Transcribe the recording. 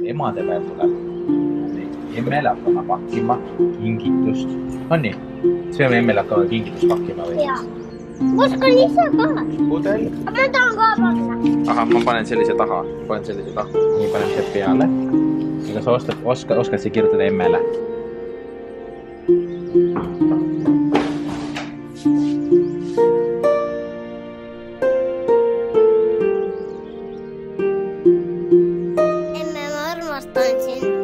emadepäev tuleb. emmel hakkame pakkima kingitust. Nonii, siis peame emmel hakkama kingitust pakkima või? ma oskan ise ka. pudel. ma tahan ka panna. ahah, ma panen sellise taha, panen sellise taha. nii, paneb siia peale. kas sa oskad, oskad, oskad sa kirjutada emmele? 放心